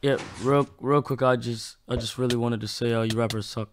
Yeah, real real quick, I just I just really wanted to say uh, you rappers suck.